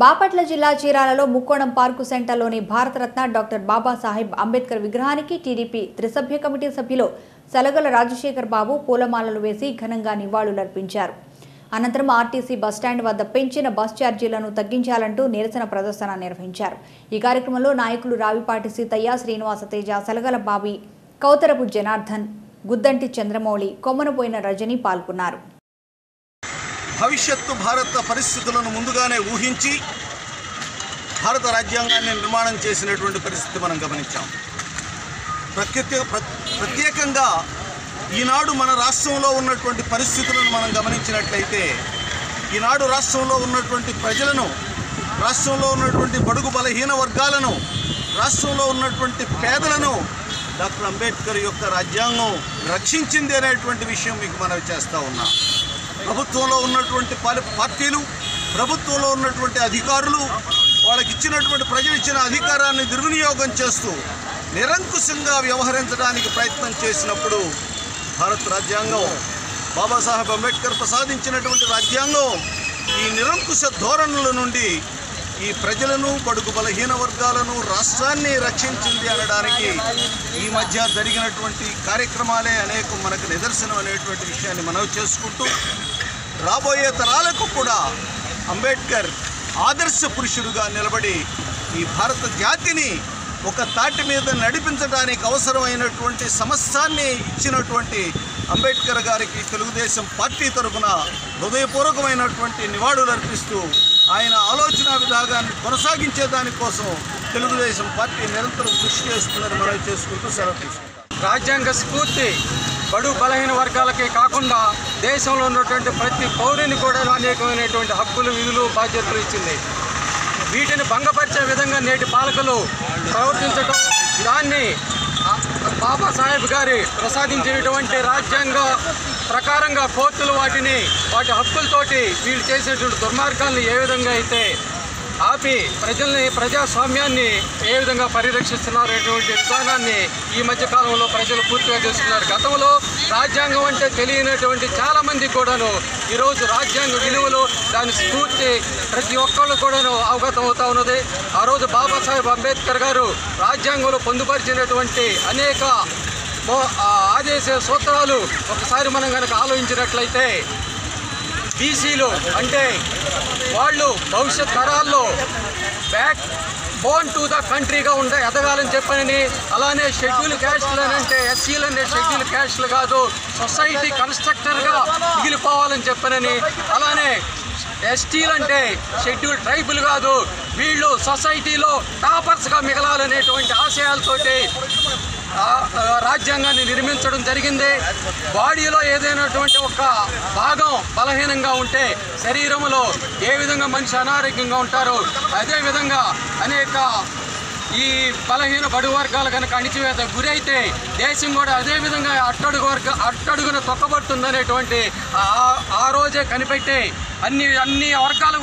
బాపట్ల జిల్లా చీరాలలో ముక్కోణం పార్కు సెంటర్లోని భారతరత్న డాక్టర్ బాబాసాహెబ్ అంబేద్కర్ విగ్రహానికి టీడీపీ త్రిసభ్య కమిటీ సభ్యులు సలగల రాజశేఖర్ బాబు పూలమాలలు వేసి ఘనంగా నివాళులర్పించారు. అనంతరం ఆర్టీసీ బస్టాండ్ వద్ద పెంచిన బస్ ఛార్జీలను తగ్గించాలంటూ నిరసన ప్రదర్శన నిర్వహించారు. ఈ కార్యక్రమంలో నాయకులు రావిపాటి సీతయ్య శ్రీనివాస తేజ సలగల బాబి కౌతరపు జనార్దన్ గుద్దంటి చంద్రమౌళి కొమ్మనపోయిన రజని పాల్గొన్నారు. భవిష్యత్తు భారత పరిస్థితులను ముందుగానే ఊహించి భారత రాజ్యాంగాన్ని నిర్మాణం చేసినటువంటి పరిస్థితి మనం గమనించాం. ప్రత్యేక ప్ర- ప్రత్యేకంగా ఈనాడు మన రాష్ట్రంలో ఉన్నటువంటి పరిస్థితులను మనం గమనించినట్లయితే ఈనాడు రాష్ట్రంలో ఉన్నటువంటి ప్రజలను రాష్ట్రంలో ఉన్నటువంటి బడుగు బలహీన వర్గాలను రాష్ట్రంలో ఉన్నటువంటి పేదలను డాక్టర్ అంబేద్కర్ యొక్క రాజ్యాంగం రక్షించింది అనేటువంటి విషయం మీకు మనవి చేస్తూ ఉన్నా. ప్రభుత్వంలో ఉన్నటువంటి పార్టీలు ప్రభుత్వంలో ఉన్నటువంటి అధికారులు వాళ్ళకి ఇచ్చినటువంటి ప్రజలు ఇచ్చిన అధికారాన్ని దుర్వినియోగం చేస్తూ నిరంకుశంగా వ్యవహరించడానికి ప్రయత్నం చేసినప్పుడు భారత రాజ్యాంగం బాబాసాహెబ్ అంబేద్కర్ ప్రసాదించినటువంటి రాజ్యాంగం ఈ నిరంకుశ ధోరణుల నుండి ఈ ప్రజలను బడుగు బలహీన వర్గాలను రాష్ట్రాన్ని రక్షించింది అనడానికి ఈ మధ్య జరిగినటువంటి కార్యక్రమాలే అనేక మనకు నిదర్శనం అనేటువంటి విషయాన్ని మనవి చేసుకుంటూ రాబోయే తరాలకు కూడా అంబేద్కర్ ఆదర్శ పురుషుడుగా నిలబడి ఈ భారత జాతిని ఒక తాటి మీద నడిపించడానికి అవసరమైనటువంటి సమస్తాన్ని ఇచ్చినటువంటి అంబేద్కర్ గారికి తెలుగుదేశం పార్టీ తరఫున హృదయపూర్వకమైనటువంటి నివాళులు అర్పిస్తూ ఆయన ఆలోచన విధానాన్ని కొనసాగించే దానికోసం తెలుగుదేశం పార్టీ నిరంతరం కృషి చేస్తుందని మనం చేసుకుంటూ సెలవు తీసుకుంటాం. రాజ్యాంగ స్ఫూర్తి బడు బలహీన వర్గాలకే కాకుండా దేశంలో ఉన్నటువంటి ప్రతి పౌరుని కూడా అనేకమైనటువంటి హక్కులు విధులు బాధ్యతలు ఇచ్చింది. వీటిని భంగపరిచే విధంగా నేటి పాలకులు ప్రవర్తించడం దాన్ని బాబాసాహెబ్ గారి ప్రసాదించినటువంటి రాజ్యాంగ ప్రకారంగా కోర్టులు వాటిని వాటి హక్కులతోటి వీళ్ళు చేసేటువంటి దుర్మార్గాలను ఏ విధంగా అయితే ఆపి ప్రజల్ని ప్రజాస్వామ్యాన్ని ఏ విధంగా పరిరక్షిస్తున్నారు అనేటువంటి విధానాన్ని ఈ మధ్య కాలంలో ప్రజలు పూర్తిగా తెలుసుకున్నారు గతంలో రాజ్యాంగం అంటే తెలియనటువంటి చాలామంది కూడాను ఈరోజు రాజ్యాంగ విలువలు దాని స్ఫూర్తి ప్రతి ఒక్కళ్ళు కూడాను అవగతం అవుతా ఉన్నది. ఆ రోజు బాబాసాహెబ్ అంబేద్కర్ గారు రాజ్యాంగంలో పొందుపరిచినటువంటి అనేక ఆదేశ సూత్రాలు ఒకసారి మనం కనుక ఆలోచించినట్లయితే బీసీలు అంటే వాళ్ళు భవిష్యత్ తరాల్లో బ్యాక్ బోన్ టు ద కంట్రీగా ఉండే ఎదగాలని చెప్పని అలానే షెడ్యూల్ క్యాస్ట్లు అని అంటే ఎస్సీలు అనే షెడ్యూల్ క్యాస్ట్లు కాదు సొసైటీ కన్స్ట్రక్టర్గా మిగిలిపోవాలని చెప్పనని అలానే ఎస్టీలు అంటే షెడ్యూల్ ట్రైబుల్ కాదు వీళ్ళు సొసైటీలో టాపర్స్గా మిగలాలనేటువంటి ఆశయాలతోటి రాజ్యాంగాన్ని నిర్మించడం జరిగింది. బాడీలో ఏదైనటువంటి ఒక భాగం బలహీనంగా ఉంటే శరీరంలో ఏ విధంగా మనిషి అనారోగ్యంగా ఉంటారో అదేవిధంగా అనేక ఈ బలహీన బడు వర్గాలు కనుక అణిచివేత గురైతే దేశం కూడా అదే విధంగా అట్టడుగు వర్గ అట్టడుగున తొక్కబడుతుందనేటువంటి ఆ- ఆ రోజే కనిపెట్టే అన్ని అన్ని వర్గాలు